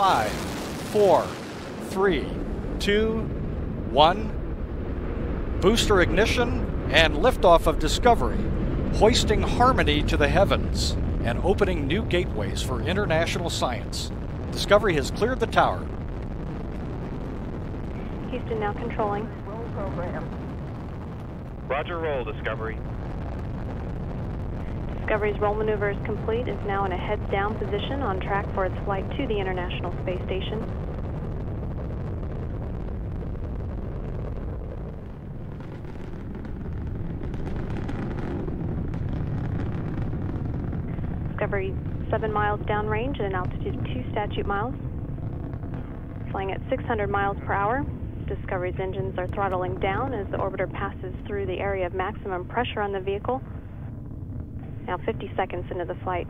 Five, four, three, two, one. Booster ignition and liftoff of Discovery, hoisting harmony to the heavens and opening new gateways for international science. Discovery has cleared the tower. Houston now controlling. Roll program. Roger, roll, Discovery. Discovery's roll maneuver is complete. Is now in a heads down position on track for its flight to the International Space Station. Discovery 7 miles downrange at an altitude of 2 statute miles. Flying at 600 miles per hour. Discovery's engines are throttling down as the orbiter passes through the area of maximum pressure on the vehicle. Now 50 seconds into the flight.